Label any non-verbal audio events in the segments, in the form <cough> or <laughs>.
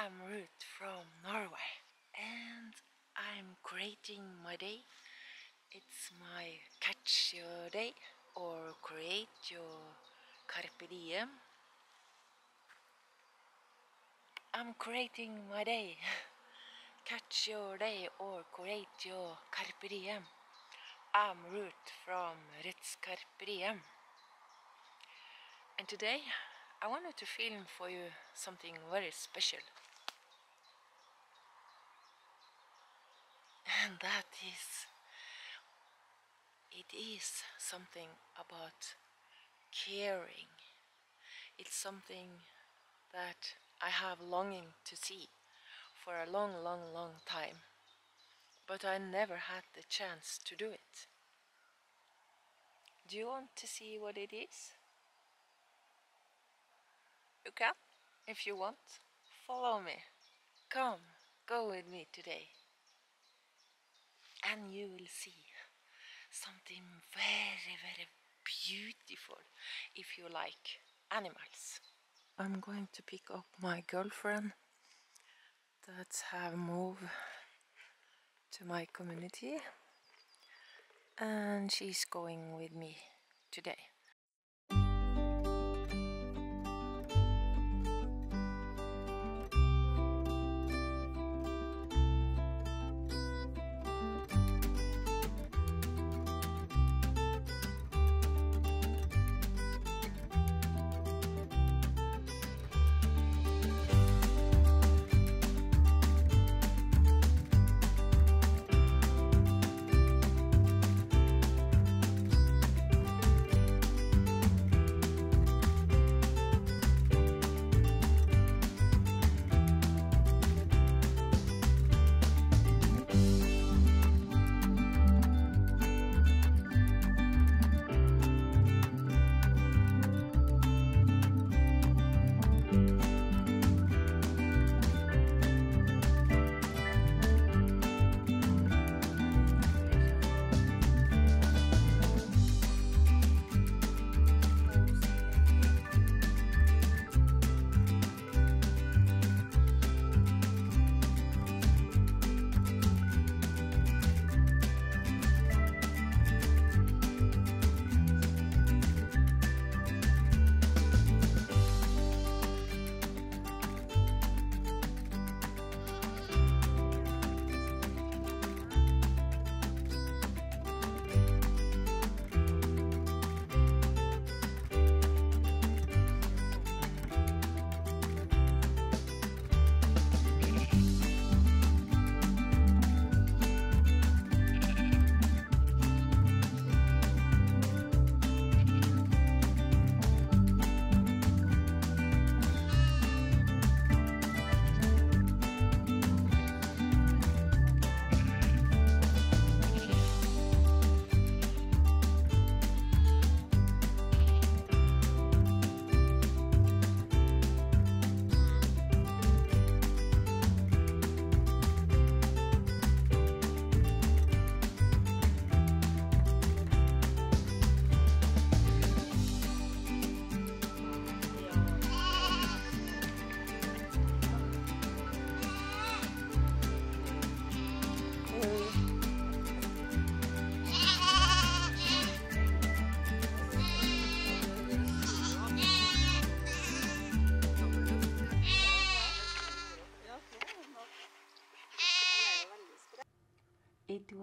I'm Ruth from Norway and I'm creating my day. It's my catch your day or create your carpe diem. I'm creating my day. <laughs> Catch your day or create your carpe diem. I'm Ruth from Ruth's Carpe Diem. And today I wanted to film for you something very special. And that is, it is something about caring. It's something that I have longing to see for a long, long, long time. But I never had the chance to do it. Do you want to see what it is? You can, if you want. Follow me. Come, go with me today. And you will see something very, very beautiful if you like animals. I'm going to pick up my girlfriend that have moved to my community and she's going with me today.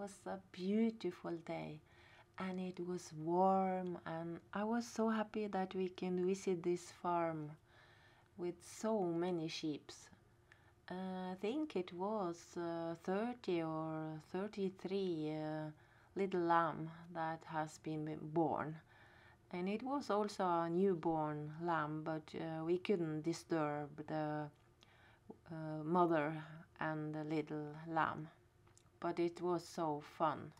Was a beautiful day and it was warm and I was so happy that we can visit this farm with so many sheep. Uh, I think it was uh, 30 or 33 uh, little lamb that has been born and it was also a newborn lamb but uh, we couldn't disturb the uh, mother and the little lamb but it was so fun.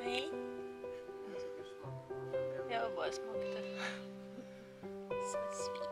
Hej. Jag bara smakade. Så sweet. Syns du var snill, altså?